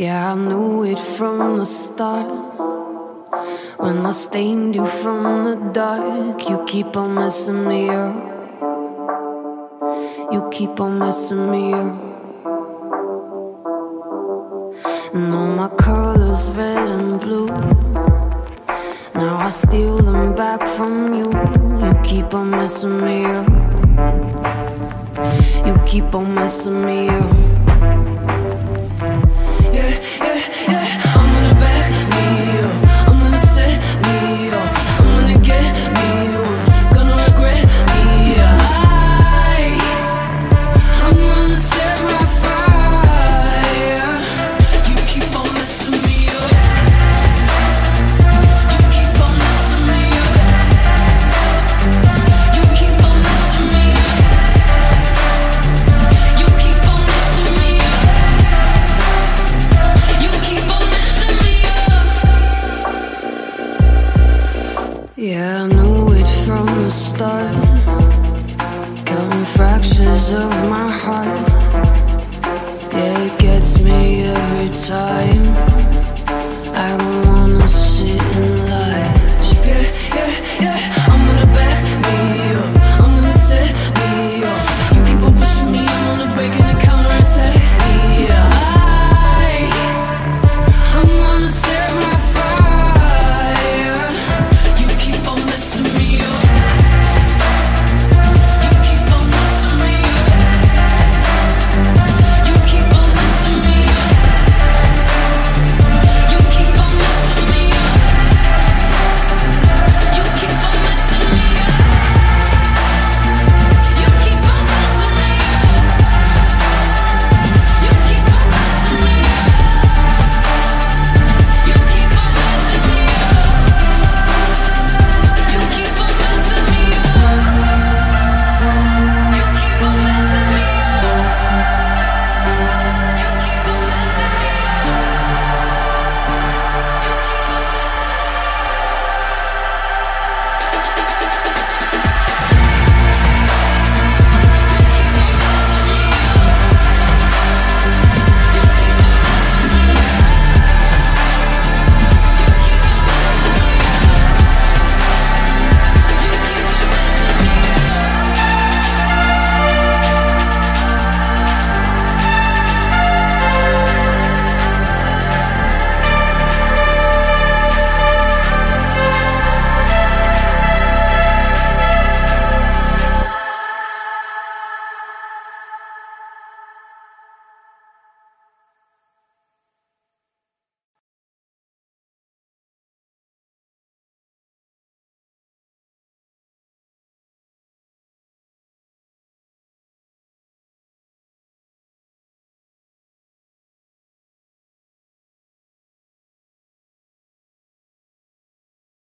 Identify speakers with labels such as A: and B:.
A: Yeah, I knew it from the start. When I stained you from the dark, you keep on messing me up. You keep on messing me up. And all my colors, red and blue. Now I steal them back from you. You keep on messing me up. You keep on messing me up. Yeah, I knew it from the start. Counting fractures of my heart.